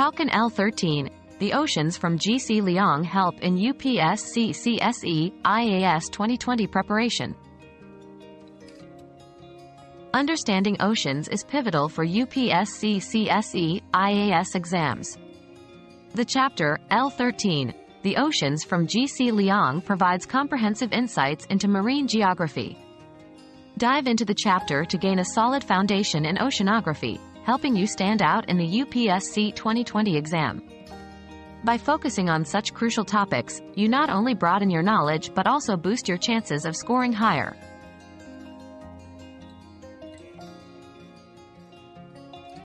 How can L13, the oceans from GC Leong help in UPSC CSE IAS 2020 preparation? Understanding oceans is pivotal for UPSC CSE IAS exams. The chapter, L13, The Oceans from GC Leong provides comprehensive insights into marine geography. Dive into the chapter to gain a solid foundation in oceanography, helping you stand out in the UPSC 2020 exam. By focusing on such crucial topics, you not only broaden your knowledge but also boost your chances of scoring higher.